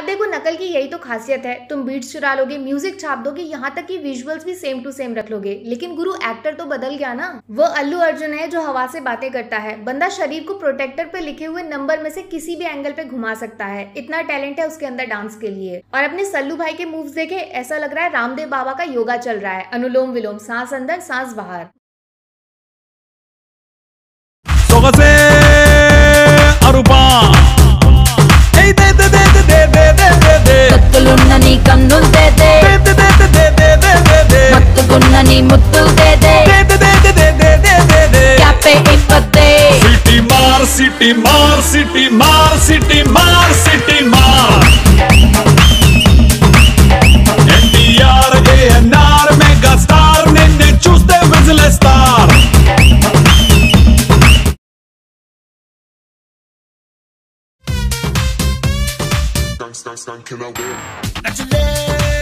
अब देखो, नकल की यही तो खासियत है। तुम बीट्स चुरा लोगे म्यूज़िक छाप दोगे, यहाँ तक कि विजुअल्स भी सेम टू सेम रख लोगे। लेकिन गुरु एक्टर तो बदल गया ना। वो अल्लू अर्जुन है जो हवा से बातें करता है। बंदा शरीर को प्रोटेक्टर पे लिखे हुए नंबर में से किसी भी एंगल पे घुमा सकता है। इतना टैलेंट है उसके अंदर डांस के लिए। और अपने सल्लू भाई के मूव देखे, ऐसा लग रहा है रामदेव बाबा का योगा चल रहा है। अनुलोम विलोम, सांस अंदर, सांस बाहर। ముద్దు దే దే సిటీ మార్ సిటీ మార్ సిటీ మార్ సిటీ మార్ సిటీ మార్ ఎన్టీఆర్ ఏఎన్ఆర్ మెగా స్టార్ నిన్ను చూస్తే విజిలేస్తారు Can I win? Naturally.